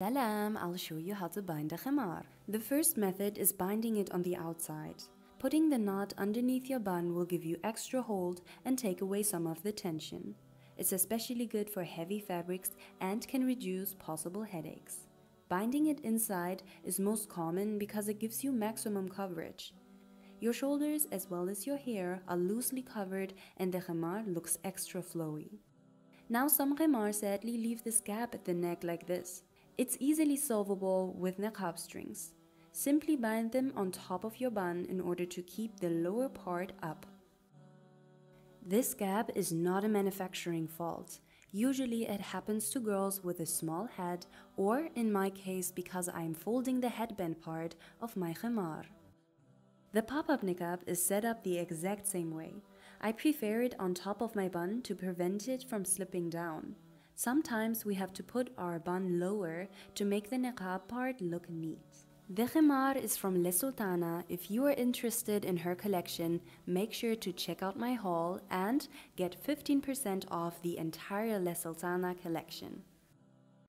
Salam, I'll show you how to bind a khimar. The first method is binding it on the outside. Putting the knot underneath your bun will give you extra hold and take away some of the tension. It's especially good for heavy fabrics and can reduce possible headaches. Binding it inside is most common because it gives you maximum coverage. Your shoulders as well as your hair are loosely covered and the khimar looks extra flowy. Now some khimar sadly leave this gap at the neck like this. It's easily solvable with niqab strings. Simply bind them on top of your bun in order to keep the lower part up. This gap is not a manufacturing fault. Usually it happens to girls with a small head or in my case because I'm folding the headband part of my khimar. The pop-up niqab is set up the exact same way. I prefer it on top of my bun to prevent it from slipping down. Sometimes we have to put our bun lower to make the niqab part look neat. The khimar is from Les Sultana. If you are interested in her collection, make sure to check out my haul and get 15% off the entire Les Sultana collection.